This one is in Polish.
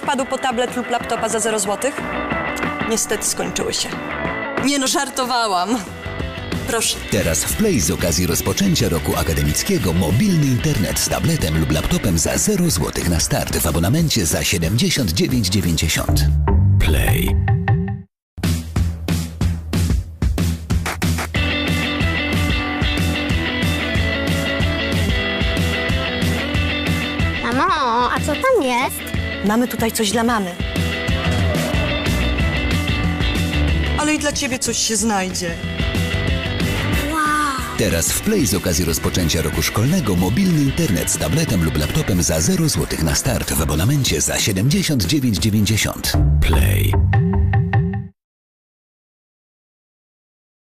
wpadł po tablet lub laptopa za 0 zł? Niestety skończyły się. Nie no, żartowałam. Proszę. Teraz w Play z okazji rozpoczęcia roku akademickiego mobilny internet z tabletem lub laptopem za 0 zł na start w abonamencie za 79,90. Play. Mamo, a co tam jest? Mamy tutaj coś dla mamy. Ale i dla ciebie coś się znajdzie. Teraz w Play z okazji rozpoczęcia roku szkolnego mobilny internet z tabletem lub laptopem za 0 zł na start w abonamencie za 79,90. Play.